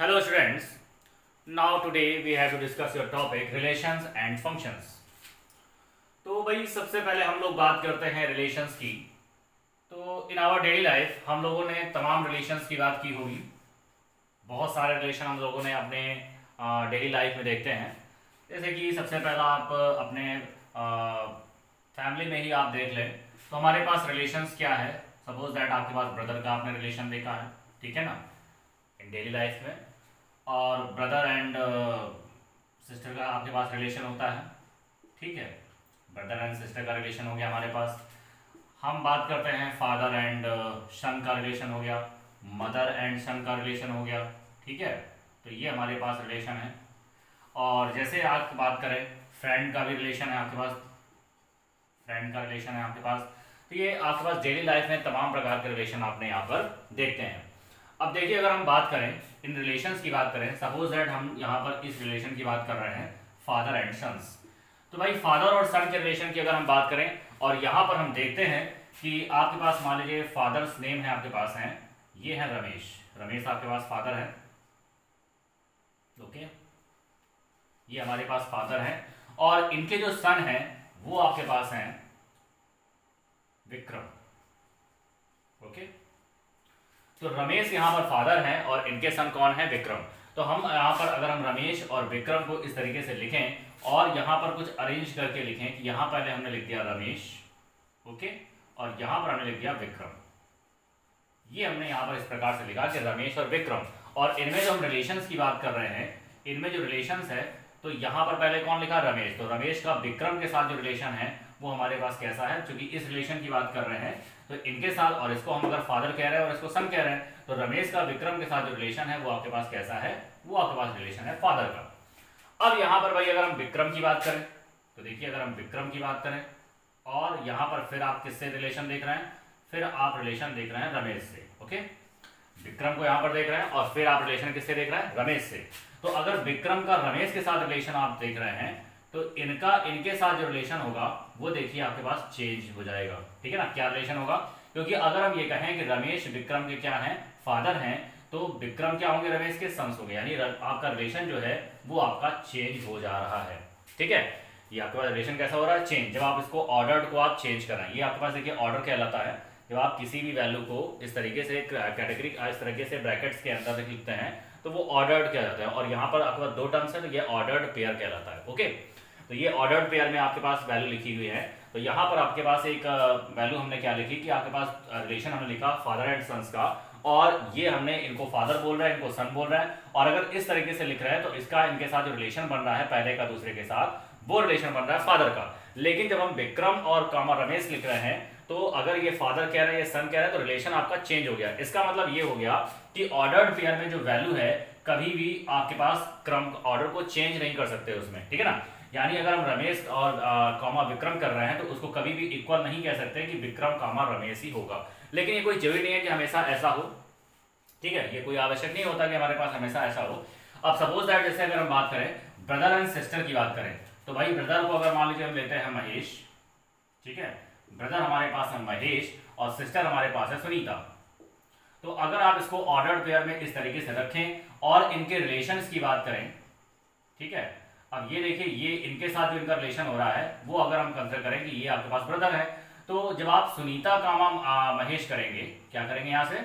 Hello, students. Now, today, we have to discuss your topic, relations and functions. तो भाई, सबसे पहले हम लोग बात करते हैं रिलेशंस की। तो इन आवर डेली लाइफ हम लोगों ने तमाम रिलेशंस की बात की होगी। बहुत सारे रिलेशन हम लोगों ने अपने डेली लाइफ में देखते हैं। जैसे कि सबसे पहला आप अपने फैमिली में ही आप देख लें तो हमारे पास रिलेशंस क्या है? सपोज़ दैट आपके पास ब्रदर का आपने रिलेशन देखा है, ठीक है ना? इन डेली लाइफ में और ब्रदर एंड सिस्टर का आपके पास रिलेशन होता है। ठीक है? ब्रदर एंड सिस्टर का रिलेशन हो गया हमारे पास। हम बात करते हैं फादर एंड सन का रिलेशन हो गया। मदर एंड सन का रिलेशन हो गया। ठीक है? तो ये हमारे पास रिलेशन है। और जैसे आप बात करें फ्रेंड का भी रिलेशन है आपके पास। फ्रेंड का रिलेशन है आपके पास। तो ये आपके पास डेली लाइफ में तमाम प्रकार के रिलेशन आपने यहाँ पर देखते हैं। अब देखिए, अगर हम बात करें, इन रिलेशन की बात करें सपोज़ दैट हम यहाँ पर इस रिलेशन की बात कर रहे हैं फादर एंड सन्स तो भाई फादर और सन के रिलेशन की अगर हम बात करें, और यहाँ पर हम देखते हैं कि आपके पास मान लीजिए फादर्स नेम है आपके पास, है, ये है रमेश। रमेश आपके पास फादर है। ओके ये हमारे पास फादर है, और इनके जो सन है, वो आपके पास हैं, विक्रम। ओके तो रमेश यहाँ पर फादर हैं और इनके सन कौन है? विक्रम। तो हम यहाँ पर अगर हम रमेश और विक्रम को इस तरीके से लिखें और यहाँ पर कुछ अरेंज करके लिखें कि यहाँ पहले हमने लिख दिया रमेश ओके और यहाँ पर हमने लिख दिया विक्रम। ये हमने यहाँ पर इस प्रकार से लिखा कि रमेश और विक्रम। और इनमें जो हम रिलेशन की बात कर रहे हैं, इनमें जो रिलेशन है तो यहाँ पर पहले कौन लिखा? रमेश। तो रमेश का विक्रम के साथ जो रिलेशन है, वो हमारे पास कैसा है? क्योंकि इस रिलेशन की बात कर रहे हैं तो इनके साथ और इसको हम अगर फादर कह रहे हैं और इसको सन कह रहे हैं तो रमेश का, विक्रम के साथ जो रिलेशन है, वो आपके पास कैसा है? वो आपके पास रिलेशन है फादर का। अब यहाँ पर भाई अगर हम विक्रम की बात करें तो देखिए अगर हम विक्रम की बात करें, और यहाँ पर फिर आप किससे रिलेशन देख रहे हैं? फिर आप रिलेशन देख रहे हैं रमेश से ओके विक्रम को यहाँ पर देख रहे हैं और फिर आप रिलेशन किससे देख रहे हैं? रमेश से। तो अगर विक्रम का, रमेश के साथ रिलेशन आप देख रहे हैं तो इनका, इनके साथ जो रिलेशन होगा वो देखिए आपके पास चेंज हो जाएगा। ठीक है ना? क्या रिलेशन होगा? क्योंकि अगर हम ये कहें कि रमेश विक्रम के क्या हैं? फादर हैं तो विक्रम क्या होंगे रमेश के सन्स होंगे। यानी आपका रिलेशन जो है, वो आपका चेंज हो जा रहा है। ठीक है? ये आपके पास रिलेशन कैसा हो रहा है? चेंज जब आप इसको ऑर्डर को आप चेंज कर रहे हैं। ये आपके पास देखिए ऑर्डर कहलाता है। जब आप किसी भी वैल्यू को इस तरीके से कैटेगरी इस तरीके से ब्रैकेट्स के अंदर लिखते हैं तो वो ऑर्डर्ड कहलाता है। और यहाँ पर आपके पास दो टर्म्स है तो ये ऑर्डर्ड पेयर कहलाता है। ओके तो ये ऑर्डर्ड पेयर में आपके पास वैल्यू लिखी हुई है। तो यहाँ पर आपके पास एक वैल्यू हमने क्या लिखी कि आपके पास रिलेशन हमने लिखा फादर एंड सन्स का। और ये हमने इनको फादर बोल रहा है, इनको सन बोल रहा है। और अगर इस तरीके से लिख रहा है तो इसका इनके साथ जो रिलेशन बन रहा है पहले का, दूसरे के साथ, वो रिलेशन बन रहा है फादर का। लेकिन जब हम विक्रम और कामा रमेश लिख रहे हैं तो अगर ये फादर कह रहे हैं, ये सन कह रहे हैं तो रिलेशन आपका चेंज हो गया। इसका मतलब ये हो गया कि ऑर्डर्ड पेयर में जो वैल्यू है, कभी भी आपके पास क्रम ऑर्डर को चेंज नहीं कर सकते उसमें, ठीक है ना? यानी अगर हम रमेश और कॉमा विक्रम कर रहे हैं तो उसको कभी भी इक्वल नहीं कह सकते कि विक्रम, कॉमा, रमेश ही होगा। लेकिन ये कोई ज़रूरी नहीं है कि हमेशा ऐसा हो। ठीक है? ये कोई आवश्यक नहीं होता कि हमारे पास हमेशा ऐसा हो। अब सपोज़ दैट जैसे अगर हम बात करें ब्रदर एंड सिस्टर की बात करें तो भाई ब्रदर को अगर मान लीजिए हम लेते हैं महेश, ठीक है? ब्रदर हमारे पास है महेश और सिस्टर हमारे पास है सुनीता। तो अगर आप इसको ऑर्डर पेयर में इस तरीके से रखें और इनके रिलेशंस की बात करें, ठीक है? अब ये देखिए, ये इनके साथ जो इनका रिलेशन हो रहा है, वो अगर हम कंसिडर करें कि ये आपके पास ब्रदर है तो जब आप सुनीता, कामा महेश करेंगे, क्या करेंगे यहाँ से?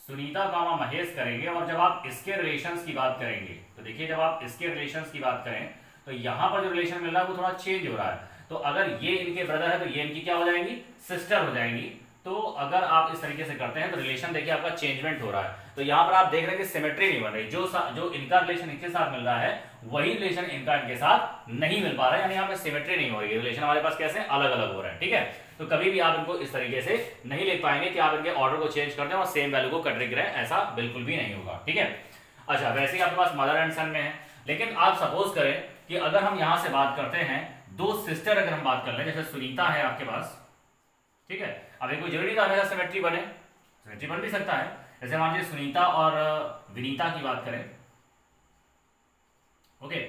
सुनीता, कामा, महेश करेंगे और जब आप इसके रिलेशन की बात करेंगे तो देखिए जब आप इसके रिलेशन की बात करें तो यहाँ पर जो रिलेशन मिल रहा है, वो थोड़ा चेंज हो रहा है। तो अगर ये इनके ब्रदर है तो ये इनकी क्या हो जाएँगी? सिस्टर हो जाएँगी। तो अगर आप इस तरीके से करते हैं तो रिलेशन देखिए आपका चेंजमेंट हो रहा है। तो यहाँ पर आप देख रहे हैं कि सिमेट्री नहीं बन रही। जो जो इनका रिलेशन इनके साथ मिल रहा है वही रिलेशन इनका इनके साथ नहीं मिल पा रहा है, यानी यहाँ पे सिमेट्री नहीं हो रही है। रिलेशन हमारे पास कैसे अलग अलग हो रहे हैं, ठीक है? तो कभी भी आप इनको इस तरीके से नहीं लिख पाएँगे कि आप इनके ऑर्डर को चेंज कर दें और सेम वैल्यू को कट रहे ऐसा बिल्कुल भी नहीं होगा, ठीक है? अच्छा वैसे ही आपके पास मदर एंड सन में है, लेकिन आप सपोज़ करें कि अगर हम यहाँ से बात करते हैं, दो सिस्टर अगर हम बात कर लें, जैसे सुनीता है आपके पास, ठीक है? अब एक कोई ज़रूरी था हमेशा सिमेट्री बने सिमेट्री बन भी सकता है। जैसे मान लीजिए सुनीता और विनीता की बात करें ओके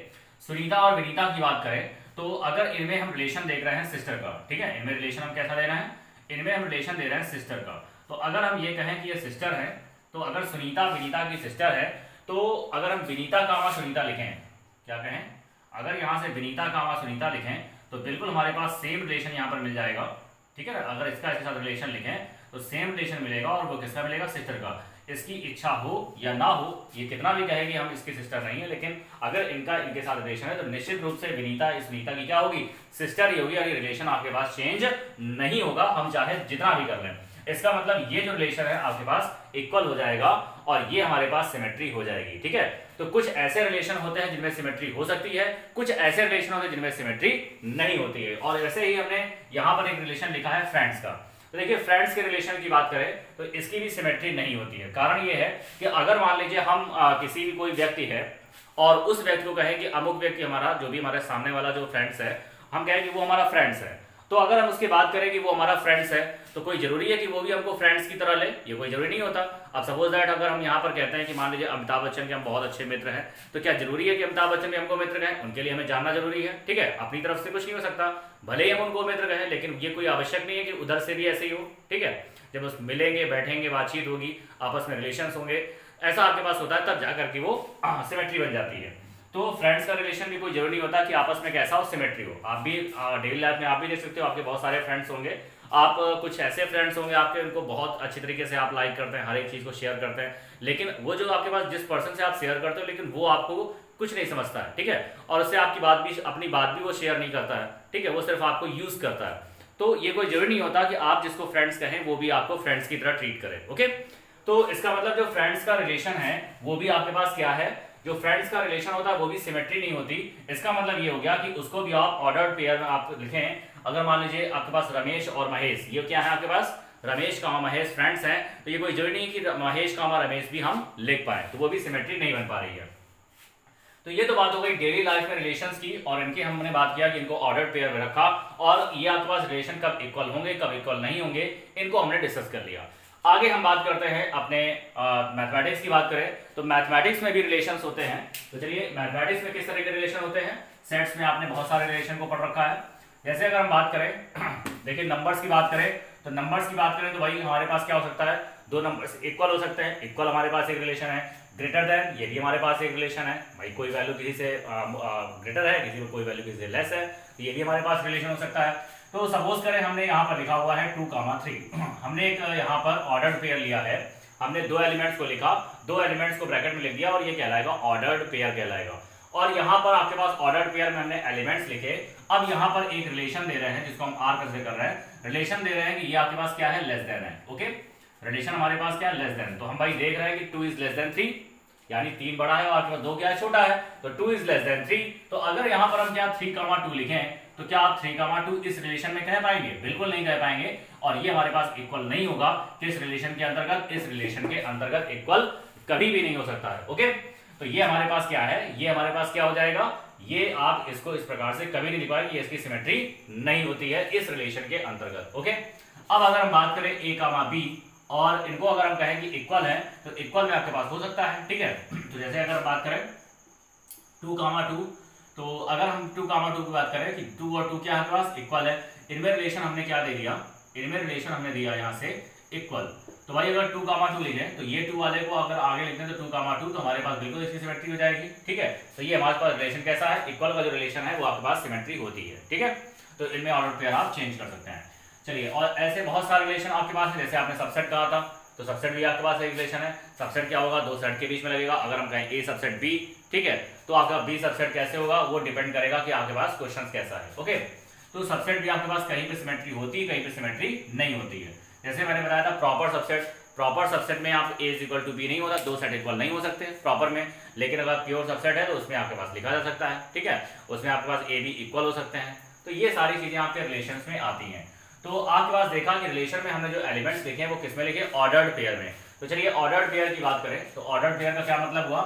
सुनीता और विनीता की बात करें तो अगर इनमें हम रिलेशन देख रहे हैं सिस्टर का, ठीक है? इनमें रिलेशन हम कैसा दे रहे हैं? इनमें हम रिलेशन दे रहे हैं सिस्टर का। तो अगर हम ये कहें कि ये सिस्टर है तो अगर सुनीता विनीता की सिस्टर है तो अगर हम विनीता कामा सुनीता लिखें, क्या कहें? अगर यहाँ से विनीता कामा सुनीता लिखें तो बिल्कुल हमारे पास सेम रिलेशन यहाँ पर मिल जाएगा, ठीक है? ना अगर इसका इसके साथ रिलेशन लिखें तो सेम रिलेशन मिलेगा और वो किसका मिलेगा? सिस्टर का। इसकी इच्छा हो या ना हो, ये कितना भी कहेगी हम इसकी सिस्टर नहीं है, लेकिन अगर इनका, इनके साथ रिलेशन है तो निश्चित रूप से विनीता, इस विनीता की क्या होगी? सिस्टर ही होगी और ये रिलेशन आपके पास चेंज नहीं होगा, हम चाहे जितना भी कर लें। इसका मतलब ये जो रिलेशन है आपके पास इक्वल हो जाएगा और ये हमारे पास सिमेट्री हो जाएगी, ठीक है? तो कुछ ऐसे रिलेशन होते हैं जिनमें सिमेट्री हो सकती है, कुछ ऐसे रिलेशन होते हैं जिनमें सिमेट्री नहीं होती है। और ऐसे ही हमने यहाँ पर एक रिलेशन लिखा है फ्रेंड्स का। तो देखिए फ्रेंड्स के रिलेशन की बात करें तो इसकी भी सिमेट्री नहीं होती है। कारण ये है कि अगर मान लीजिए हम आ, किसी भी कोई व्यक्ति है और उस व्यक्ति को कहें कि अमुक व्यक्ति हमारा जो भी हमारे सामने वाला जो फ्रेंड्स है हम कहें कि वो हमारा फ्रेंड्स है। तो अगर हम उसकी बात करें कि वो हमारा फ्रेंड्स है तो कोई ज़रूरी है कि वो भी हमको फ्रेंड्स की तरह ले? ये कोई ज़रूरी नहीं होता। अब सपोज़ दैट अगर हम यहाँ पर कहते हैं कि मान लीजिए अमिताभ बच्चन के हम बहुत अच्छे मित्र हैं तो क्या ज़रूरी है कि अमिताभ बच्चन भी हमको मित्र कहें? उनके लिए हमें जानना ज़रूरी है। ठीक है? अपनी तरफ़ से कुछ नहीं हो सकता। भले ही हम उनको मित्र कहें, लेकिन ये कोई आवश्यक नहीं है कि उधर से भी ऐसे ही हो। ठीक है? जब उस मिलेंगे, बैठेंगे, बातचीत होगी, आपस में रिलेशन होंगे, ऐसा आपके पास होता है, तब जाकर के वो सिमेट्री बन जाती है। तो फ्रेंड्स का रिलेशन भी कोई ज़रूरी होता कि आपस में कैसा हो सिमेट्री हो। आप भी डेली लाइफ में आप भी देख सकते हो, आपके बहुत सारे फ्रेंड्स होंगे। आप कुछ ऐसे फ्रेंड्स होंगे आपके, उनको बहुत अच्छी तरीके से आप लाइक करते हैं, हर एक चीज़ को शेयर करते हैं। लेकिन वो जो आपके पास, जिस पर्सन से आप शेयर करते हो, लेकिन वो आपको कुछ नहीं समझता है, ठीक है? और उससे आपकी बात भी, अपनी बात भी वो शेयर नहीं करता है, ठीक है? वो सिर्फ़ आपको यूज़ करता है। तो ये कोई ज़रूरी नहीं होता कि आप जिसको फ्रेंड्स कहें, वो भी आपको फ्रेंड्स की तरह ट्रीट करें, ओके? तो इसका मतलब जो फ्रेंड्स का रिलेशन है, वो भी आपके पास क्या है? जो फ्रेंड्स का रिलेशन होता है, वो भी सिमेट्री नहीं होती। इसका मतलब ये हो गया कि उसको भी आप ऑर्डर पेयर में आप लिखें अगर मान लीजिए आपके पास रमेश और महेश, ये क्या है आपके पास? रमेश का महेश फ्रेंड्स हैं तो ये कोई ज़रूरी नहीं कि महेश का रमेश भी हम लिख पाए तो वो भी सिमेट्री नहीं बन पा रही है। तो ये तो बात हो गई डेली लाइफ में रिलेशंस की, और इनकी हमने बात किया कि इनको ऑर्डर पेयर में रखा, और ये आपके पास रिलेशन कब इक्वल होंगे, कब इक्वल नहीं होंगे, इनको हमने डिस्कस कर लिया। आगे हम बात करते हैं अपने मैथमेटिक्स की बात करें तो मैथमेटिक्स में भी रिलेशंस होते हैं। तो चलिए मैथमेटिक्स में किस तरह के रिलेशन होते हैं? सेट्स में आपने बहुत सारे रिलेशन को पढ़ रखा है। जैसे अगर हम बात करें, देखिए नंबर्स की बात करें तो नंबर्स की बात करें तो भाई हमारे पास क्या हो सकता है? दो नंबर्स इक्वल हो सकते हैं। इक्वल हमारे पास एक रिलेशन है। ग्रेटर देन ये भी हमारे पास एक रिलेशन है। भाई कोई वैल्यू किसी से ग्रेटर है, किसी को कोई वैल्यू किसी से लेस है तो ये भी हमारे पास रिलेशन हो सकता है। तो सपोज़ करें हमने यहाँ पर लिखा हुआ है टू कामा थ्री हमने एक यहाँ पर ऑर्डर्ड पेयर लिया है। हमने दो एलिमेंट्स को लिखा, दो एलिमेंट्स को ब्रैकेट में लिख दिया और ये कहलाएगा ऑर्डर्ड पेयर कहलाएगा। और यहाँ पर आपके पास ऑर्डर्ड पेयर में हमने एलिमेंट्स लिखे। अब यहाँ पर एक रिलेशन दे रहे हैं, जिसको हम आर कंसिडर कर रहे हैं। रिलेशन दे रहे हैं कि ये आपके पास क्या है? लेस देन है ओके रिलेशन हमारे पास क्या है? लेस देन तो हम भाई देख रहे हैं कि two is less than three यानी तीन बड़ा है और आपके पास दो क्या है? छोटा है। तो two is less than three तो अगर यहाँ पर हम क्या थ्री कमा टू लिखें तो क्या आप थ्री कामा टू इस रिलेशन में कह पाएँगे? बिल्कुल नहीं कह पाएँगे। और ये हमारे पास इक्वल नहीं होगा किस रिलेशन के अंतर्गत, इस रिलेशन के अंतर्गत इक्वल कभी भी नहीं हो सकता है ओके तो ये हमारे पास क्या है? ये हमारे पास क्या हो जाएगा? ये आप इसको इस प्रकार से कभी नहीं लिख पाएँगे इसकी सिमेट्री नहीं होती है इस रिलेशन के अंतर्गत ओके अब अगर हम बात करें ए कामा बी और इनको अगर हम कहें कि इक्वल है तो इक्वल में आपके पास हो सकता है, ठीक है? तो जैसे अगर बात करें टू कामा टू तो अगर हम टू कामा टू की बात करें कि टू और टू क्या हमारे पास? इक्वल है। इनमें रिलेशन हमने क्या दे दिया? इनमें रिलेशन हमने दिया यहाँ से इक्वल तो भाई अगर टू कामा टू लिखे तो ये टू वाले को अगर आगे लिखते हैं तो टू कामा टू तो हमारे पास बिल्कुल इसकी सिमेट्री हो जाएगी, ठीक है? तो ये हमारे पास रिलेशन कैसा है? इक्वल का जो रिलेशन है, वो आपके पास सिमेट्री होती है, ठीक है? तो इनमें ऑर्डर पेयर आप चेंज कर सकते हैं। चलिए, और ऐसे बहुत सारे रिलेशन आपके पास है, जैसे आपने सबसेट कहा था तो सबसेट भी आपके पास एक रिलेशन है। सबसेट क्या होगा? दो सेट के बीच में लगेगा, अगर हम कहें ए सबसेट बी ठीक है? तो आपका बी सबसेट कैसे होगा? वो डिपेंड करेगा कि आपके पास क्वेश्चन कैसा है ओके तो सबसेट भी आपके पास कहीं पे सिमेट्री होती है कहीं पे सिमेट्री नहीं होती है। जैसे मैंने बताया था प्रॉपर सबसेट प्रॉपर सबसेट में आप ए इक्वल टू बी नहीं होता, दो सेट इक्वल नहीं हो सकते प्रॉपर में। लेकिन अगर प्योर सबसेट है तो उसमें आपके पास लिखा जा सकता है, ठीक है? उसमें आपके पास ए बी इक्वल हो सकते हैं। तो ये सारी चीज़ें आपके रिलेशन में आती हैं। तो आपके पास देखा कि रिलेशन में हमने जो एलिमेंट्स लिखे हैं, वो किसमें लिखे? ऑर्डर्ड पेयर में। तो चलिए ऑर्डर्ड पेयर की बात करें। तो ऑर्डर्ड पेयर का क्या मतलब हुआ?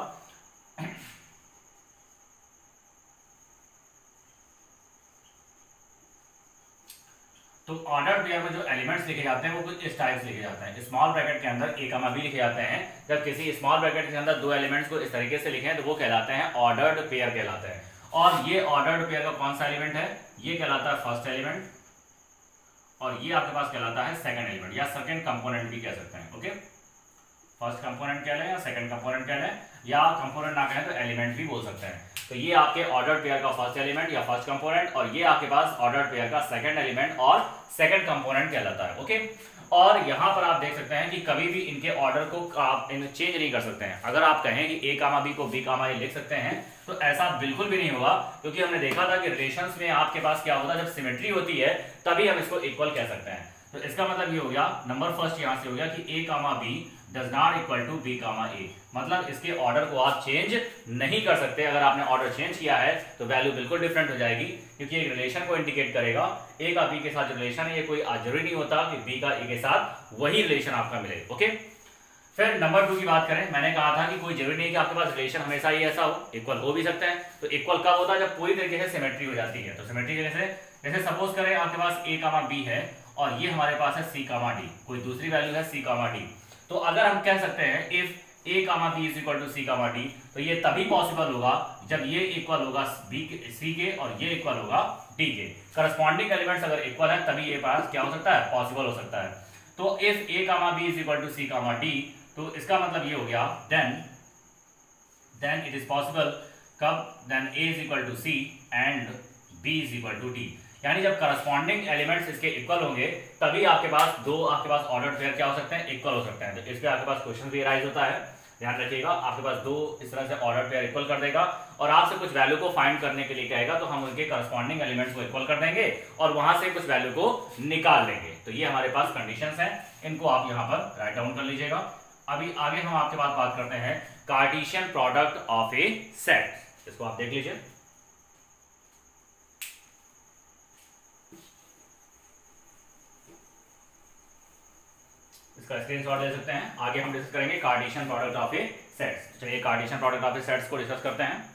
तो ऑर्डर पेयर में जो एलिमेंट्स लिखे जाते हैं, वो कुछ इस टाइप लिखे जाते हैं। स्मॉल ब्रैकेट के अंदर ए कमा बी लिखे जाते हैं। जब किसी स्मॉल ब्रैकेट के अंदर दो एलिमेंट्स को इस तरीके से लिखे हैं तो वो कहलाते हैं ऑर्डर्ड पेयर कहलाते हैं। और ये ऑर्डर्ड पेयर का कौन सा एलिमेंट है? ये कहलाता है फ़र्स्ट एलिमेंट और ये आपके पास कहलाता है सेकंड एलिमेंट या सेकंड कंपोनेंट भी कह सकते हैं ओके फ़र्स्ट कंपोनेंट कह लें या सेकंड कंपोनेंट कह लें या कंपोनेंट ना कहें तो एलिमेंट भी बोल सकते हैं। तो ये आपके ऑर्डर पेयर का फ़र्स्ट एलिमेंट या फ़र्स्ट कंपोनेंट और ये आपके पास ऑर्डर पेयर का सेकंड एलिमेंट और सेकंड कंपोनेंट कहलाता है ओके और यहाँ पर आप देख सकते हैं कि कभी भी इनके ऑर्डर को आप चेंज नहीं कर सकते हैं। अगर आप कहें कि ए कामा बी को बी कामा ए लिख सकते हैं तो ऐसा बिल्कुल भी नहीं होगा, क्योंकि हमने देखा था कि रिलेशन में आपके पास क्या होता है, जब सिमेट्री होती है, तभी हम इसको इक्वल कह सकते हैं। तो इसका मतलब ये हो गया नंबर फ़र्स्ट यहाँ से हो गया कि A comma B does not equal to B comma A मतलब इसके ऑर्डर को आप चेंज नहीं कर सकते। अगर आपने ऑर्डर चेंज किया है तो वैल्यू बिल्कुल डिफरेंट हो जाएगी, क्योंकि एक रिलेशन को इंडिकेट करेगा। ए का बी के साथ जो रिलेशन है, ये कोई ज़रूरी नहीं होता कि बी का ए के साथ वही रिलेशन आपका मिले ओके फिर नंबर टू की बात करें। मैंने कहा था कि कोई ज़रूरी नहीं कि आपके पास रिलेशन हमेशा ही ऐसा हो। इक्वल हो भी सकता है। तो इक्वल कब होता है? जब पूरी तरीके से सिमेट्री हो जाती है। तो सिमेट्री जैसे जैसे सपोज़ करें आपके पास ए कामा बी है, और ये हमारे पास है सी कामा डी कोई दूसरी वैल्यू है सी कामा डी तो अगर हम कह सकते हैं if A comma B is equal to C comma D तो ये तभी पॉसिबल होगा जब ये इक्वल होगा बी के सी के और ये इक्वल होगा डी के। करस्पॉन्डिंग एलिमेंट्स अगर इक्वल है, तभी ये पास क्या हो सकता है? पॉसिबल हो सकता है। तो if A comma B is equal to C comma D तो इसका मतलब ये हो गया then then it is possible कब? Then A is equal to C and B is equal to D यानी जब करस्पॉन्डिंग एलिमेंट्स इसके इक्वल होंगे, तभी आपके पास दो, आपके पास ऑर्डर पेयर क्या हो सकते हैं? इक्वल हो सकते हैं। तो इस पर आपके पास क्वेश्चन भी राइज होता है। ध्यान रखिएगा, आपके पास दो इस तरह से ऑर्डर पेयर इक्वल कर देगा और आपसे कुछ वैल्यू को फाइंड करने के लिए कहेगा तो हम उनके करस्पॉन्डिंग एलिमेंट्स को इक्वल कर देंगे और वहाँ से कुछ वैल्यू को निकाल लेंगे तो ये हमारे पास कंडीशन है। इनको आप यहाँ पर राइट डाउन कर लीजिएगा। अभी आगे हम आपके पास बात करते हैं Cartesian product of a set इसको आप देख लीजिए। इसका स्क्रीनशॉट ले सकते हैं। आगे हम डिस्कस करेंगे Cartesian product of a sets चलिए Cartesian product of a sets को डिस्कस करते हैं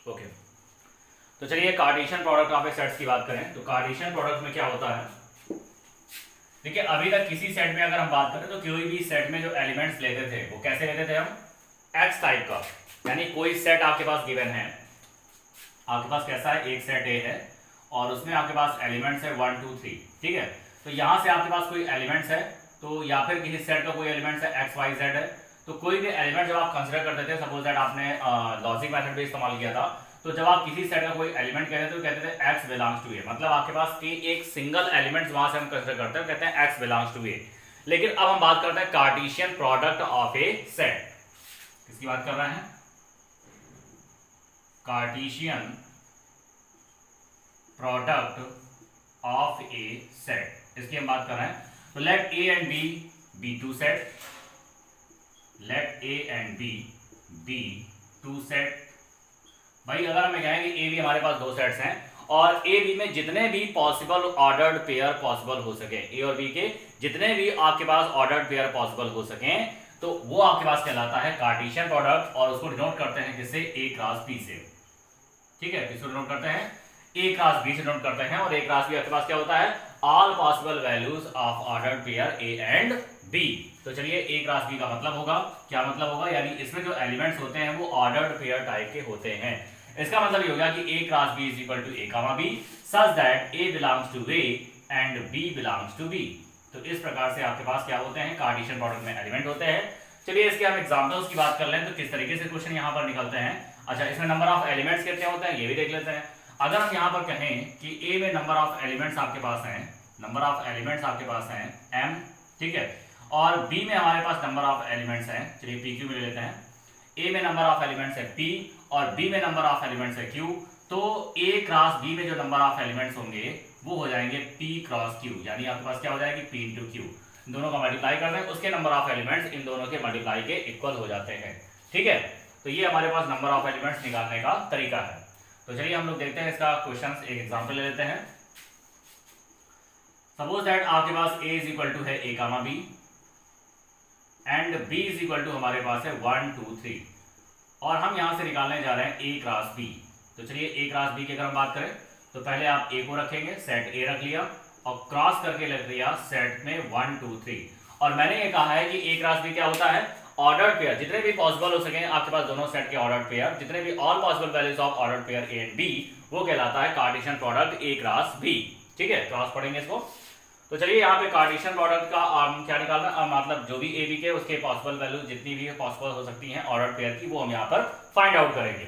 ओके okay. तो चलिए Cartesian product of a sets की बात करें। तो कार्डिशन प्रोडक्ट में क्या होता है? देखिए, अभी तक किसी सेट में अगर हम बात करें तो कोई भी सेट में जो एलिमेंट्स लेते थे, वो कैसे लेते थे हम? एक्स टाइप का। यानी कोई सेट आपके पास गिवन है। आपके पास कैसा है? एक सेट ए है, और उसमें आपके पास एलिमेंट्स है वन टू थ्री ठीक है? तो यहाँ से आपके पास कोई एलिमेंट्स है तो या फिर किसी सेट का कोई एलिमेंट्स है एक्स वाई जेड है। तो कोई भी एलिमेंट जब आप कंसिडर करते थे सपोज़ दैट आपने लॉजिक मेथड भी इस्तेमाल किया था तो जब आप किसी सेट का कोई एलिमेंट कहते हैं तो कहते थे एक्स बिलोंग्स टू ए मतलब आपके पास के एक सिंगल एलिमेंट वहाँ से हम कंसिडर करते हैं, कहते हैं एक्स बिलोंग्स टू ए लेकिन अब हम बात करते हैं Cartesian product of a set किसकी बात कर रहे हैं? Cartesian product of a set इसकी हम बात कर रहे हैं। तो let A and B be two set let A and B be two set भाई, अगर हमें कहें कि ए बी हमारे पास दो सेट्स हैं और ए बी में जितने भी पॉसिबल ऑर्डर्ड पेयर पॉसिबल हो सके ए और बी के जितने भी आपके पास ऑर्डर्ड पेयर पॉसिबल हो सके तो वो आपके पास कहलाता है कार्टिशियन प्रोडक्ट और उसको डिनोट करते हैं किससे? ए क्रॉस बी से। ठीक है? किसको डिनोट करते हैं? ए क्रॉस बी से डिनोट करते हैं और ए क्रॉस बी आपके पास क्या होता है? All possible values of ordered pair A and B तो चलिए ए क्रॉस बी का मतलब होगा। क्या मतलब होगा? यानी इसमें जो एलिमेंट्स होते हैं, वो ऑर्डर्ड पेयर टाइप के होते हैं। इसका मतलब ये हो गया कि A cross B is equal to A comma B such that A belongs to A and B belongs to B तो इस प्रकार से आपके पास क्या होते हैं? कार्डिशियन प्रोडक्ट में एलिमेंट होते हैं। चलिए इसके हम एग्जांपल्स की बात कर लें तो किस तरीके से क्वेश्चन यहाँ पर निकलते हैं? अच्छा इसमें नंबर ऑफ़ एलिमेंट्स कितने होते हैं? ये भी देख लेते हैं। अगर हम यहाँ पर कहें कि ए में नंबर ऑफ़ एलिमेंट्स आपके पास हैं नंबर ऑफ़ एलिमेंट्स आपके पास हैं एम ठीक है? और बी में हमारे पास नंबर ऑफ़ एलिमेंट्स हैं, चलिए पी क्यू में ले लेते हैं। ए में नंबर ऑफ़ एलिमेंट्स है पी और बी में नंबर ऑफ़ एलिमेंट्स है क्यू तो ए क्रॉस बी में जो नंबर ऑफ़ एलिमेंट्स होंगे, वो हो जाएँगे पी क्रॉस क्यू यानी आपके पास क्या हो जाएगी? पी इंटू क्यू दोनों का मल्टीप्लाई कर दें, उसके नंबर ऑफ़ एलिमेंट्स इन दोनों के मल्टीप्लाई के इक्वल हो जाते हैं। ठीक है? तो ये हमारे पास नंबर ऑफ़ एलिमेंट्स निकालने का तरीका है। तो चलिए हम लोग देखते हैं इसका क्वेश्चन एक एग्ज़ाम्पल ले लेते हैं। सपोज़ दैट आपके पास ए इज़ इक्वल टू है A comma B and B is equal to हमारे पास है वन टू थ्री और हम यहाँ से निकालने जा रहे हैं ए क्रॉस बी तो चलिए ए क्रॉस बी की अगर हम बात करें तो पहले आप ए को रखेंगे सेट ए रख लिया और क्रॉस करके लग दिया सेट में वन टू थ्री और मैंने ये कहा है कि ए क्रॉस बी क्या होता है? ऑर्डर पेयर जितने भी पॉसिबल हो सके, आपके पास दोनों सेट के ऑर्डर पेयर जितने भी all possible values of order pair A and B वो कहलाता है Cartesian product A cross B ठीक है? क्रॉस पढ़ेंगे इसको। तो चलिए यहाँ पे कार्टेशियन प्रोडक्ट का um, क्या निकालना है? मतलब जो भी ए बी के उसके पॉसिबल वैल्यू जितनी भी पॉसिबल हो सकती हैं ऑर्डर पेयर की वो हम यहाँ पर फाइंड आउट करेंगे।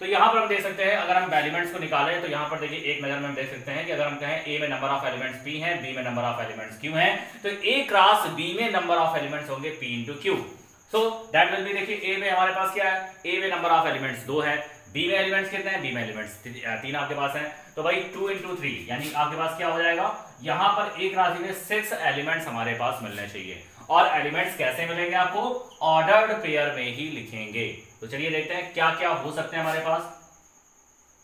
तो यहाँ पर हम देख सकते हैं अगर हम एलिमेंट्स को निकालें तो यहाँ पर देखिए एक नज़र में हम देख सकते हैं कि अगर हम कहें ए में नंबर ऑफ़ एलिमेंट्स पी हैं बी में नंबर ऑफ़ एलिमेंट्स क्यू हैं तो ए क्रॉस बी में नंबर ऑफ़ एलिमेंट्स होंगे P into Q so that will be देखिए ए में हमारे पास क्या है? ए में नंबर ऑफ़ एलिमेंट्स दो है। बी में एलिमेंट्स कितने हैं? बी में एलिमेंट्स तीन आपके पास हैं। तो भाई टू इंटू थ्री यानी आपके पास क्या हो जाएगा? यहाँ पर एक राशि में सिक्स एलिमेंट्स हमारे पास मिलने चाहिए। और एलिमेंट्स कैसे मिलेंगे आपको? ऑर्डर्ड पेयर में ही लिखेंगे। तो चलिए देखते हैं क्या क्या हो सकते हैं हमारे पास।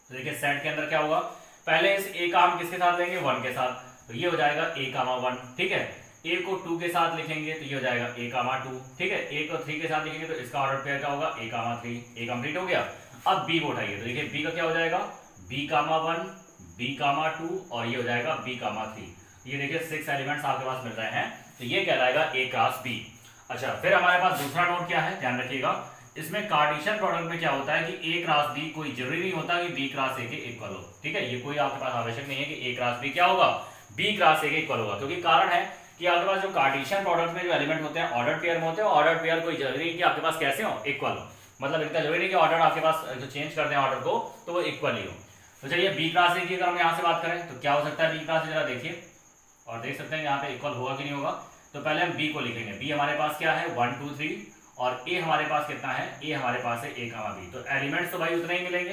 तो देखिए सेट के अंदर क्या होगा? पहले इस ए का हम किसके साथ लेंगे? वन के साथ। तो ये हो जाएगा ए कामा वन ठीक है? ए को टू के साथ लिखेंगे तो ये हो जाएगा ए कामा टू ठीक है? ए को थ्री के साथ लिखेंगे तो इसका ऑर्डर पेयर क्या होगा? ए कामा थ्री ए कंप्लीट हो गया। अब बी को उठाइए। तो देखिए बी का क्या हो जाएगा? B comma one B comma two और ये हो जाएगा बी कामा थ्री ये देखिए सिक्स एलिमेंट्स आपके पास मिल रहे हैं तो ये कहलाएगा ए क्रॉस बी अच्छा फिर हमारे पास दूसरा नोट क्या है? ध्यान रखिएगा। इसमें कार्डिशन प्रोडक्ट में क्या होता है कि ए क्रॉस बी कोई ज़रूरी नहीं होता कि बी क्रॉस ए के इक्वल हो, ठीक है? ये कोई आपके पास आवश्यक नहीं है कि ए क्रॉस बी क्या होगा? बी क्रॉस ए के इक्वल होगा, क्योंकि कारण है कि आपके पास जो कार्डिशन प्रोडक्ट में जो एलिमेंट होते हैं ऑर्डर पेयर में होते हैं ऑर्डर पेयर कोई ज़रूरी कि आपके पास कैसे हो इक्वल हो. मतलब इतना ज़रूरी नहीं कि ऑर्डर आपके पास जो चेंज कर दें ऑर्डर को तो वो इक्वल ही हो. तो चलिए बी क्लास ए की अगर हम यहाँ से बात करें तो क्या हो सकता है बी क्लास जरा देखिए। और देख सकते हैं यहाँ पे इक्वल होगा कि नहीं होगा। तो पहले हम बी को लिखेंगे। बी हमारे पास क्या है? वन टू थ्री और ए हमारे पास कितना है? ए हमारे पास है ए कामा बी तो एलिमेंट्स तो भाई उतने ही मिलेंगे।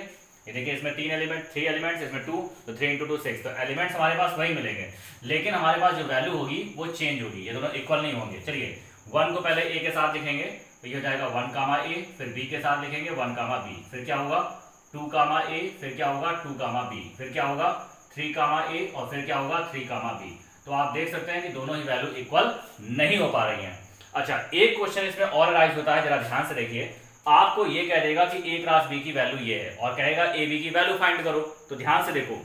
ये देखिए, इसमें तीन एलिमेंट थ्री एलिमेंट्स इसमें टू तो थ्री इंटू टू सिक्स तो एलिमेंट्स हमारे पास वही मिलेंगे। लेकिन हमारे पास जो वैल्यू होगी, वो चेंज होगी। ये दोनों इक्वल नहीं होंगे। चलिए वन को पहले ए के साथ लिखेंगे। तो ये हो जाएगा वन कामा ए फिर बी के साथ लिखेंगे वन कामा बी फिर क्या होगा? टू कामा ए, फिर क्या होगा? Two comma B. फिर क्या होगा? थ्री कामा ए और फिर क्या होगा? Three comma B. तो आप देख सकते हैं कि दोनों ही वैल्यू इक्वल नहीं हो पा रही हैं। अच्छा एक क्वेश्चन इसमें और राइज होता है, जरा ध्यान से देखिए। आपको ये कह देगा कि ए क्रॉस बी की वैल्यू ये है और कहेगा ए बी की वैल्यू फाइंड करो। तो ध्यान से देखो।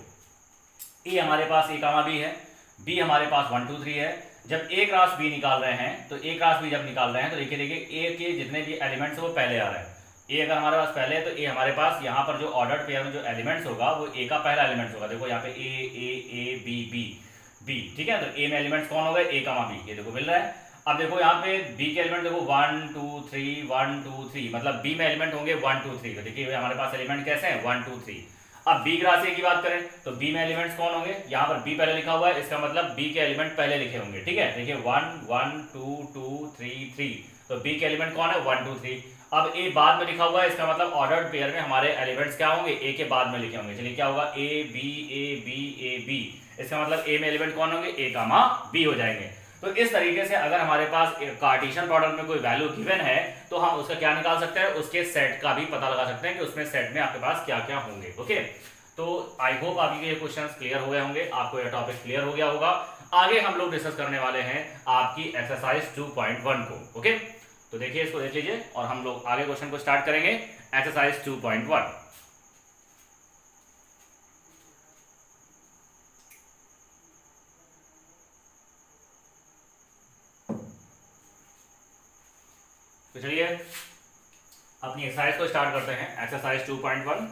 ए हमारे पास ए कामा बी है बी हमारे पास वन टू थ्री है। जब ए क्रॉस बी निकाल रहे हैं तो ए क्रॉस बी जब निकाल रहे हैं तो देखिए देखिए ए के जितने भी एलिमेंट्स वो पहले आ रहे हैं। ए अगर हमारे पास पहले है तो ए हमारे पास, यहाँ पर जो ऑर्डर पेयर में जो एलिमेंट्स होगा, वो ए का पहला एलिमेंट्स होगा। देखो यहाँ पे A A A B B B ठीक है? तो ए में एलिमेंट्स कौन हो गए? ए का बी ये देखो मिल रहा है। अब देखो यहाँ पे बी के एलिमेंट देखो one two three one two three मतलब बी में एलिमेंट होंगे वन टू थ्री तो देखिए हमारे पास एलिमेंट कैसे हैं? वन टू थ्री अब बी ग्रास की बात करें तो बी में एलिमेंट्स कौन होंगे? यहाँ पर बी पहले लिखा हुआ है, इसका मतलब बी के एलिमेंट पहले लिखे होंगे, ठीक है? देखिए one one two two three three तो बी के एलिमेंट कौन है? वन टू थ्री अब ए बाद में लिखा हुआ है, इसका मतलब ऑर्डर्ड पेयर में हमारे एलिमेंट्स क्या होंगे? ए के बाद में लिखे होंगे। चलिए, क्या होगा? A B A B A B इसका मतलब ए में एलिमेंट कौन होंगे? ए का मा बी हो जाएँगे। तो इस तरीके से अगर हमारे पास कार्टिशियन प्रोडक्ट में कोई वैल्यू गिवन है तो हम उसका क्या निकाल सकते हैं? उसके सेट का भी पता लगा सकते हैं कि उसमें सेट में आपके पास क्या क्या होंगे। ओके? तो आई होप आपके ये क्वेश्चन क्लियर हो गए होंगे। आपको यह टॉपिक क्लियर हो गया होगा। आगे हम लोग डिस्कस करने वाले हैं आपकी एक्सरसाइज 2.1 को। ओके? तो देखिए इसको देख लीजिए और हम लोग आगे क्वेश्चन को स्टार्ट करेंगे एक्सरसाइज 2.1 तो चलिए, अपनी एक्सरसाइज को स्टार्ट करते हैं, एक्सरसाइज 2.1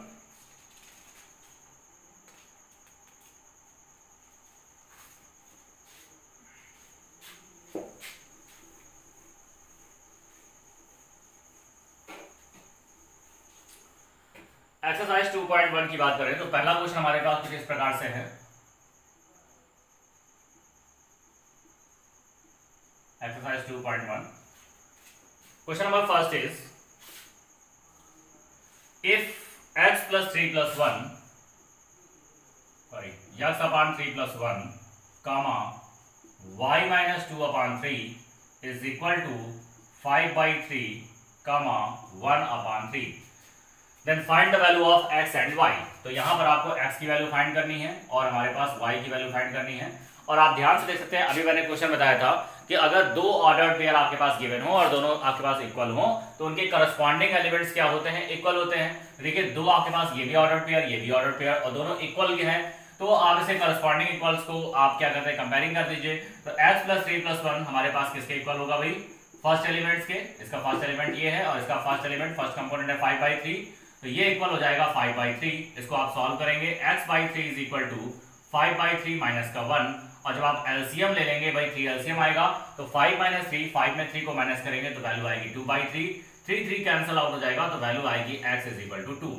एक्सरसाइज 2.1 की बात करें तो पहला क्वेश्चन हमारे पास कुछ इस प्रकार से है? Exercise 2.1 question number first is if x plus three plus one sorry x upon three plus one comma y minus two upon three is equal to five by three comma one upon three then find the value of x and y तो यहाँ पर आपको x की value find करनी है और हमारे पास वाई की वैल्यू फाइंड करनी है। और आप ध्यान से देख सकते हैं, अभी मैंने क्वेश्चन बताया था कि अगर दो ऑर्डर पेयर आपके पास गिवन हो और दोनों आपके पास इक्वल हो तो उनके करस्पॉन्डिंग एलिमेंट्स क्या होते हैं? इक्वल होते हैं। देखिए, दो आपके पास ये भी ऑर्डर पेयर ये भी ऑर्डर पेयर और दोनों इक्वल के हैं। तो आप इसे करस्पॉन्डिंग इक्वल्स को आप क्या करते हैं? कंपेयरिंग कर दीजिए। तो x plus three plus one हमारे पास किसके इक्वल होगा भाई? फ़र्स्ट एलिमेंट्स के। इसका फ़र्स्ट एलिमेंट ये है और इसका फ़र्स्ट एलिमेंट फ़र्स्ट कंपोनेंट है फाइव बाई थ्री तो ये इक्वल हो जाएगा फाइव बाई थ्री इसको आप सॉल्व करेंगे। X by three is equal to five by three minus का वन और जब आप एलसीएम ले लेंगे, भाई थ्री एलसीएम आएगा तो फाइव माइनस थ्री फाइव में थ्री को माइनस करेंगे तो वैल्यू आएगी two by three three three cancel out हो जाएगा तो वैल्यू आएगी x is equal to two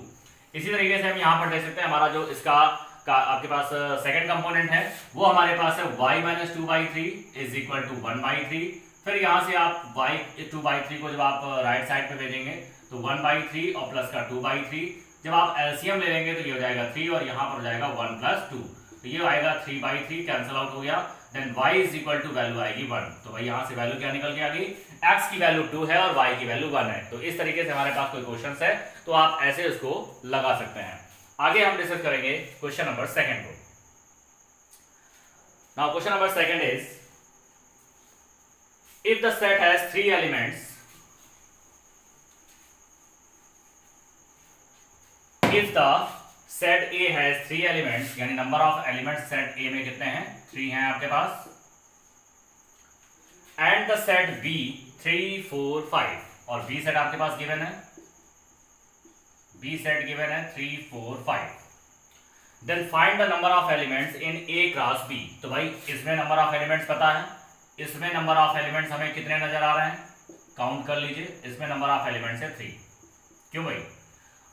इसी तरीके से हम यहाँ पर देख सकते हैं, हमारा जो इसका का आपके पास सेकंड कंपोनेंट है, वो हमारे पास है y minus two by three is equal to one by three फिर यहाँ से आप y टू बाई थ्री को जब आप राइट साइड पे भेजेंगे तो वन बाई थ्री और प्लस का टू बाई थ्री जब आप एलसीएम ले लेंगे तो ये हो जाएगा थ्री और यहाँ पर हो जाएगा वन प्लस टू तो ये आएगा three by three cancel out हो गया। Then y is equal to value आएगी वन तो भाई यहाँ से वैल्यू क्या निकल के आ गई? X की वैल्यू टू है और y की वैल्यू वन है। तो इस तरीके से हमारे पास कोई क्वेश्चन है तो आप ऐसे उसको लगा सकते हैं। आगे हम डिस्कस करेंगे क्वेश्चन नंबर सेकेंड को। Now question number second is if the set has three elements if the set A है थ्री एलिमेंट्स यानी number of elements set A में कितने हैं? थ्री हैं आपके पास। And the set B three four five और B set आपके पास गिवन है? बी सेट गिवन है three four five then find the number of elements in A cross B तो भाई, इसमें नंबर ऑफ़ एलिमेंट्स पता है? इसमें नंबर ऑफ़ एलिमेंट्स हमें कितने नज़र आ रहे हैं? काउंट कर लीजिए, इसमें नंबर ऑफ़ एलिमेंट्स है थ्री क्यों भाई?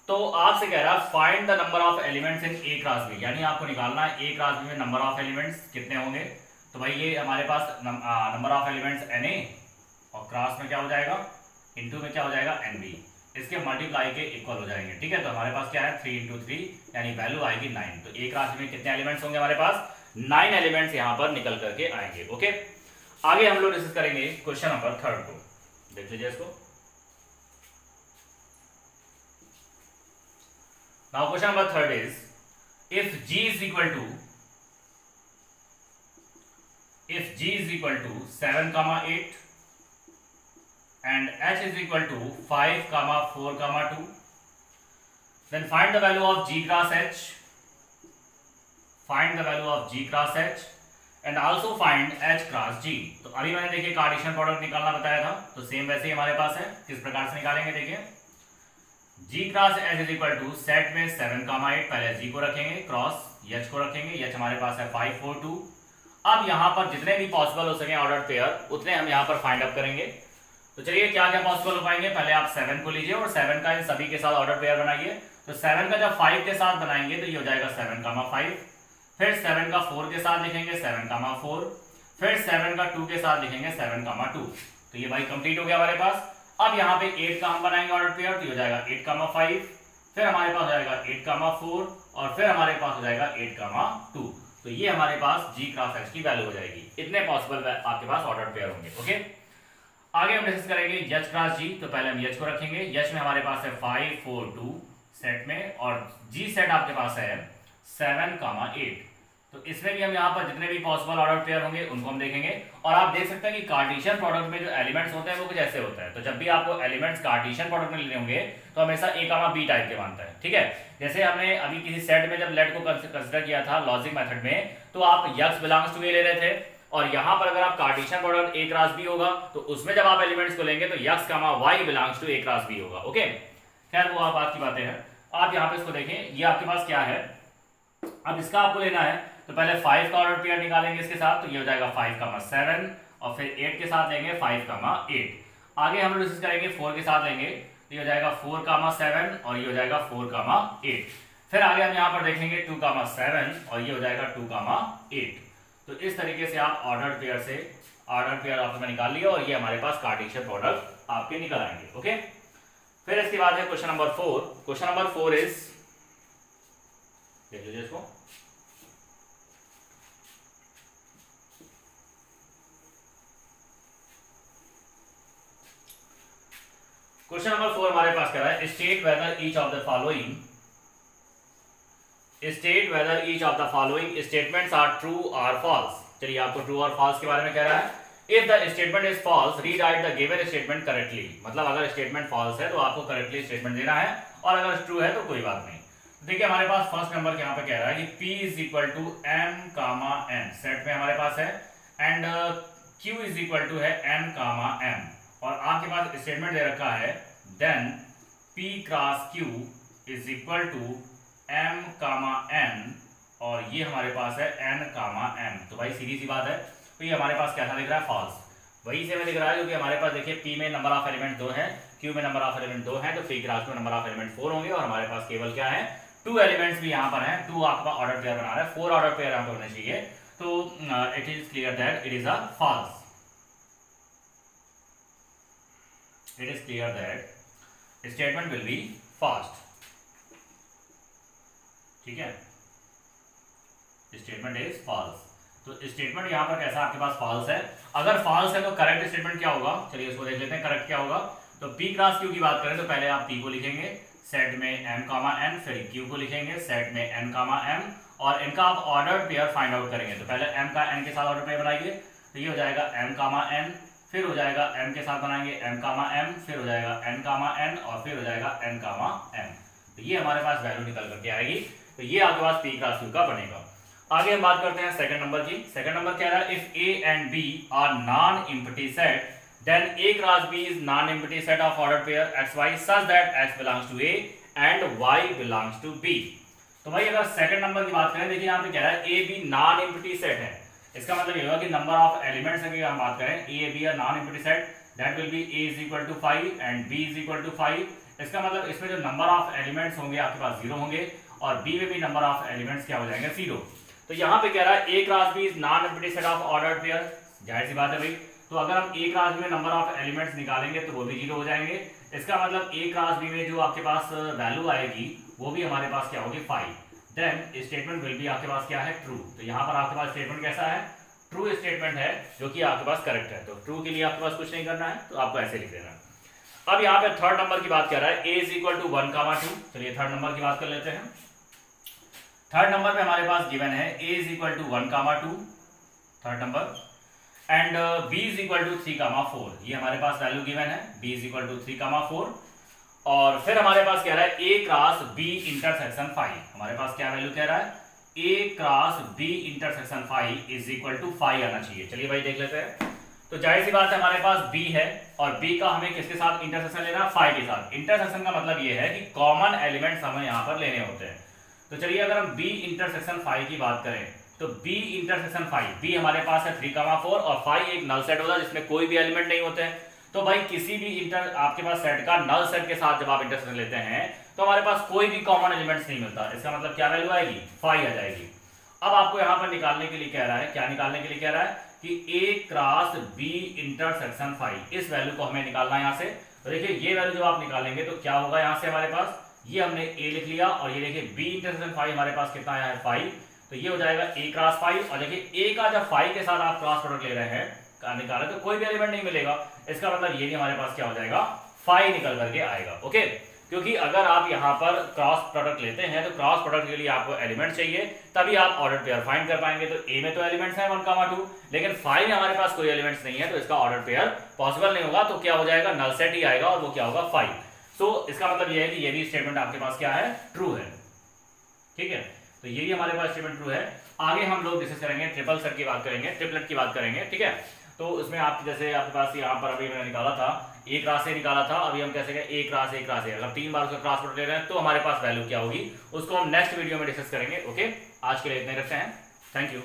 तो आपसे कह रहा है find the number of elements in A cross B यानी आपको निकालना है ए क्रॉस बी में नंबर ऑफ़ एलिमेंट्स कितने होंगे? तो भाई ये हमारे पास number of elements n A और क्रॉस में क्या हो जाएगा? इनटू में क्या हो जाएगा? एन बी इसके मल्टीप्लाई के इक्वल हो जाएँगे। ठीक है? तो हमारे पास क्या है? थ्री इंटू थ्री यानी वैल्यू आएगी नाइन तो ए क्रॉस में कितने एलिमेंट्स होंगे हमारे पास? नाइन एलिमेंट्स यहाँ पर निकल करके आएँगे। ओके आगे हम लोग डिस्कस करेंगे क्वेश्चन नंबर थर्ड को। देख लीजिए इसको। Now question number third is if g is equal to if g is equal to 7 comma 8 and h is equal to 5 comma 4 comma 2 then find the value of g cross h find the value of g cross h and also find H cross G तो अभी मैंने देखिए कार्डिशन product निकालना बताया था तो same वैसे ही हमारे पास है किस प्रकार से निकालेंगे देखिए G cross H is equal to set में सेवन कामा एट पहले जी को रखेंगे क्रॉस एच को रखेंगे एच हमारे पास है फाइव फोर टू अब यहाँ पर जितने भी पॉसिबल हो सके ऑर्डर पेयर उतने हम यहाँ पर फाइंड अप करेंगे। तो चलिए क्या क्या पॉसिबल हो पाएँगे? पहले आप सेवन को लीजिए और सेवन का इन सभी के साथ ऑर्डर पेयर बनाइए। तो सेवन का जब फाइव के साथ बनाएँगे तो ये हो जाएगा सेवन कामा फाइव फिर सेवन का फोर के साथ लिखेंगे सेवन कामा फोर फिर सेवन का टू के साथ लिखेंगे सेवन कामा टू तो ये भाई कंप्लीट हो गया हमारे पास। अब यहाँ पे एट का हम बनाएँगे ऑर्डर पेयर तो हो जाएगा एट कामा फाइव फिर हमारे पास हो जाएगा एट कामा फोर और फिर हमारे पास हो जाएगा एट कामा टू तो ये हमारे पास जी क्रॉस एक्स की वैल्यू हो जाएगी। इतने पॉसिबल आपके पास ऑर्डर पेयर होंगे ओके आगे हम डिस्कस करेंगे यच क्रॉस जी तो पहले हम यच को रखेंगे। यच में हमारे पास है फाइव फोर टू सेट में, और जी सेट आपके पास है सेवन कामा एट तो इसमें भी हम यहाँ पर जितने भी पॉसिबल ऑर्डर पेयर होंगे, उनको हम देखेंगे। और आप देख सकते हैं कि कार्टिशियन प्रोडक्ट में जो एलिमेंट्स होते हैं, वो कुछ ऐसे होता है। तो जब भी आपको एलिमेंट्स कार्टिशियन प्रोडक्ट में लेने होंगे तो हमेशा ए कामा बी टाइप के मानता है, ठीक है? जैसे हमने अभी किसी सेट में जब लेट को कंसिडर किया था लॉजिक मेथड में तो आप यक्स बिलोंग्स टू ए ले रहे थे। और यहाँ पर अगर आप cartesian product A cross B होगा तो उसमें जब आप एलिमेंट्स को लेंगे तो x comma y belongs to A cross B होगा, ओके? खैर, वो आप बात की बातें हैं। आप यहाँ पे इसको देखें। ये आपके पास क्या है? अब इसका आपको लेना है तो पहले फाइव का ऑर्डर पेयर निकालेंगे इसके साथ तो ये हो जाएगा फाइव का सेवन और फिर एट के साथ लेंगे फाइव कामा एट आगे हम लोग करेंगे फोर के साथ लेंगे तो ये हो जाएगा फोर कामा सेवन और ये हो जाएगा फोर कामा एट फिर आगे हम यहाँ पर देखेंगे टू कामा सेवन और ये हो जाएगा टू कामा एट तो इस तरीके से आप ऑर्डर पेयर से ऑर्डर पेयर आपने निकाल लिया, और ये हमारे पास कार्टिशियन प्रोडक्ट आपके निकल आएँगे ओके फिर इसके बाद है question number four question number four is देख लीजिए इसको. क्वेश्चन नंबर फोर हमारे पास कह रहा है state whether each of the following state whether each of the following statements are true और फॉल्स चलिए आपको ट्रू और फॉल्स के बारे में कह रहा है। If the statement is false read out the given statement correctly मतलब अगर स्टेटमेंट फॉल्स है तो आपको करेक्टली स्टेटमेंट देना है, और अगर ट्रू है तो कोई बात नहीं। देखिए हमारे पास फ़र्स्ट नंबर यहाँ पे कह रहा है कि P is equal to M comma N set में हमारे पास है and Q is equal to है एन कामा एम और आपके पास स्टेटमेंट दे रखा है then P cross Q is equal to M comma N और ये हमारे पास है एन कामा एम तो भाई सीधी सी बात है तो ये हमारे पास कैसा दिख रहा है? फॉल्स वही से दिख रहा है क्योंकि हमारे पास देखिए पी में नंबर ऑफ़ एलिमेंट दो है क्यू में नंबर ऑफ़ एलिमेंट दो है तो पी क्लास में नंबर ऑफ़ एलिमेंट फोर होंगे, और हमारे पास केवल क्या है? टू एलिमेंट्स भी यहाँ पर है। टू आपका ऑर्डर पेयर बना रहा है। फोर ऑर्डर पेयर यहाँ पर होने चाहिए। तो it is clear that it is a false it is clear that statement will be fast ठीक है? स्टेटमेंट इज़ फॉल्स तो स्टेटमेंट यहाँ पर कैसा आपके पास फॉल्स है? अगर फॉल्स है तो करेक्ट स्टेटमेंट क्या होगा? चलिए उसको देख लेते हैं करेक्ट क्या होगा? तो पी क्रॉस क्यू की बात करें तो पहले आप पी को लिखेंगे सेट में एम कामा एन फिर क्यू को लिखेंगे सेट में एन कामा एम और इनका आप ऑर्डर पेयर फाइंड आउट करेंगे। तो पहले एम का एन के साथ ऑर्डर पेयर बनाइए तो ये हो जाएगा एम कामा एन फिर हो जाएगा एम के साथ बनाएँगे एम कामा एम फिर हो जाएगा एन कामा एन और फिर हो जाएगा एन कामा एम तो ये हमारे पास वैल्यू निकल करके आएगी। तो ये आपके पास पी क्रॉस क्यू का बनेगा। आगे हम बात करते हैं सेकंड नंबर की। सेकंड नंबर कह रहा if A and B are non empty set then A cross B is non empty set of order pair x y such that x belongs to A and y belongs to B तो भाई अगर second number की बात करें, देखिए यहाँ पे कह रहा है? A B non empty set है। इसका मतलब ये होगा कि नंबर ऑफ़ एलिमेंट्स की हम बात करें A B are non empty set that will be A is equal to five and B is equal to five इसका मतलब इसमें जो नंबर ऑफ़ एलिमेंट्स होंगे, आपके पास ज़ीरो होंगे और बी में भी नंबर ऑफ़ एलिमेंट्स क्या हो जाएँगे? ज़ीरो तो यहाँ पे कह रहा है A cross B is non empty set of order pair ज़ाहिर सी बात है भाई। तो अगर हम ए क्रॉस बी में नंबर ऑफ़ एलिमेंट्स निकालेंगे तो वो भी ज़ीरो हो जाएँगे। इसका मतलब ए क्रॉस बी में जो आपके पास वैल्यू आएगी, वो भी हमारे पास क्या होगी? Five then statement will be आपके पास क्या है? ट्रू तो यहाँ पर आपके पास स्टेटमेंट कैसा है? ट्रू स्टेटमेंट है, जो कि आपके पास करेक्ट है। तो ट्रू के लिए आपके पास कुछ नहीं करना है तो आपको ऐसे लिख देना अब यहाँ पे थर्ड नंबर की बात कर रहा है। A is equal to one comma two चलिए थर्ड नंबर की बात कर लेते हैं। थर्ड नंबर में हमारे पास गिवन है A is equal to one comma two third number and B is equal to three comma four ये हमारे पास वैल्यू गिवन है। B is equal to three comma four और फिर हमारे पास कह रहा है A cross B intersection five हमारे पास क्या वैल्यू कह रहा है? A cross B intersection five is equal to five आना चाहिए। चलिए भाई देख लेते हैं। तो ज़ाहिर सी बात है हमारे पास बी है और बी का हमें किसके साथ इंटरसेक्शन लेना है? फाइव के साथ। इंटरसेक्शन का मतलब ये है कि कॉमन एलिमेंट्स हमें यहाँ पर लेने होते हैं। तो चलिए अगर हम बी इंटरसेक्शन फाइव की बात करें तो बी इंटरसेक्शन फाइव बी हमारे पास है थ्री कामा फोर और फाइव एक नल सेट होता है जिसमें कोई भी एलिमेंट नहीं होते हैं। तो भाई किसी भी इंटर आपके पास सेट का नल सेट के साथ जब आप इंटरसेक्शन लेते हैं तो हमारे पास कोई भी कॉमन एलिमेंट्स नहीं मिलता। इसका मतलब क्या वैल्यू आएगी? फाइव आ जाएगी। अब आपको यहाँ पर निकालने के लिए कह रहा है, क्या निकालने के लिए कह रहा है? कि A cross B intersection five इस वैल्यू को हमें निकालना है यहाँ से। तो देखिए, ये वैल्यू जब आप निकालेंगे तो क्या होगा यहाँ से हमारे पास? ये हमने ए लिख लिया और ये देखिए बी इंटरसेक्शन फाइव हमारे पास कितना आया है? फाइव तो ये हो जाएगा ए क्रॉस फाइव और देखिए ए का जब फाइव के साथ आप क्रॉस प्रोडक्ट ले रहे हैं निकाले तो कोई भी एलिमेंट नहीं मिलेगा। इसका मतलब ये भी हमारे पास क्या हो जाएगा? फाइव निकल करके आएगा ओके क्योंकि अगर आप यहाँ पर क्रॉस प्रोडक्ट लेते हैं तो क्रॉस प्रोडक्ट के लिए आपको एलिमेंट चाहिए तभी आप ऑर्डर पेयर फाइंड कर पाएँगे। तो ए में तो एलिमेंट्स है वन कामा टू लेकिन फाइव में हमारे पास कोई एलिमेंट्स नहीं है तो इसका ऑर्डर पेयर पॉसिबल नहीं होगा। तो क्या हो जाएगा? नल सेट ही आएगा और वो क्या होगा? फाइव सो so, इसका मतलब यह है कि ये भी स्टेटमेंट आपके पास क्या है? ट्रू है। ठीक है? तो ये भी हमारे पास स्टेटमेंट ट्रू है। आगे हम लोग डिस्कस करेंगे ट्रिपल सेट की बात करेंगे ट्रिपलेट की बात करेंगे ठीक है? तो उसमें आप जैसे आपके पास यहाँ पर अभी मैंने निकाला था, एक क्रास से निकाला था, अभी हम कैसे एक क्रास एक क्रास अगर तीन बार उसका क्रॉस ले रहे हैं तो हमारे पास वैल्यू क्या होगी, उसको हम नेक्स्ट वीडियो में डिस्कस करेंगे ओके आज के लिए इतने रखते हैं। Thank you